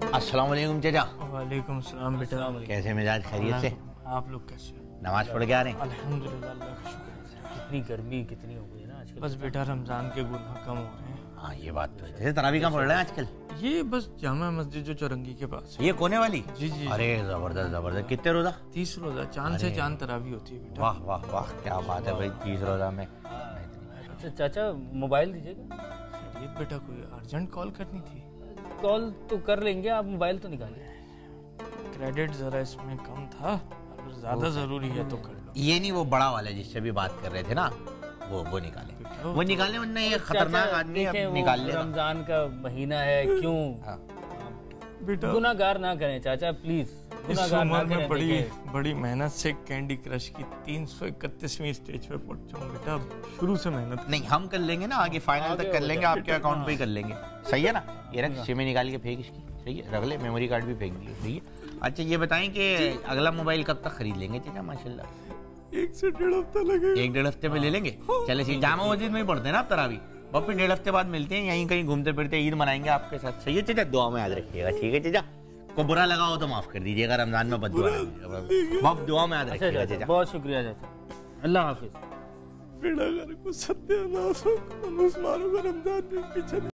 अस्सलाम वालेकुम चाचा। वालेकुम सलाम बेटा। कैसे मिजाज खैरियत से? आप लोग कैसे नमाज़ पढ़ के आ रहे हैं? अल्हम्दुलिल्लाह का शुक्र कितनी गर्मी कितनी हो गई है ना आजकल। बस बेटा रमज़ान के गुनाह कम हो रहे हैं। हाँ ये बात तो है। जैसे तरावी कहाँ पढ़ रहे हैं आजकल? ये बस जामा मस्जिद जो चौरंगी के पास है। ये कोने वाली? जी जी अरे ज़बरदस्त ज़बरदस्त। कितने रोजा? तीस रोजा चाँद से चाँद तरावी होती है बेटा। वाह वाह वाह क्या बात है भाई तीस रोजा में। अच्छा चाचा मोबाइल दीजिएगा। बेटा कोई अर्जेंट कॉल करनी थी? कॉल तो कर लेंगे आप मोबाइल तो निकालिए क्रेडिट जरा इसमें कम था अगर ज़्यादा ज़रूरी है तो कर लो। ये नहीं वो बड़ा वाला जिससे भी बात कर रहे थे ना वो वो निकाले। वो निकालने वरना ये खतरनाक आदमी अब निकाल लेगा रमज़ान का महीना है क्यों? हाँ। बेटा गुनाहगार ना करें चाचा प्लीज़ इस उम्र में बड़ी बड़ी मेहनत से कैंडी क्रश की तीन सौ इकतीसवीं स्टेज पे पहुँचा हूँ बेटा शुरू से मेहनत नहीं हम कर लेंगे ना आगे फाइनल तक कर लेंगे आपके अकाउंट पे ही। कर लेंगे। सही है ना? ये रख सिमें निकाल के फेंक इसकी। सही है? रख ले मेमोरी कार्ड भी फेंक दिए। सही है? अच्छा ये बताएँ कि अगला मोबाइल कब तक खरीद लेंगे चाचा? माशाल्लाह। एक से डेढ़ हफ़्ता लगेगा। एक डेढ़ हफ़्ते में ले लेंगे? चले सी जामा मस्जिद में ही पढ़ते हैं ना आप तरावी? फिर डेढ़ हफ़्ते बाद मिलते हैं यहीं कहीं घूमते फिरते ईद मनाएँगे आपके साथ। सही है चाचा? दुआ में याद रखिएगा ठीक है चाचा? को बुरा लगा हो तो माफ़ कर दीजिएगा रमज़ान में दीजिएगा। बहुत दुआ में याद अच्छा रखिएगा चाचा चाचा। बहुत शुक्रिया चाचा। अल्लाह हाफिज। बेड़ा घर को सत्यानाश हो मारूँगा रमज़ान में पीछे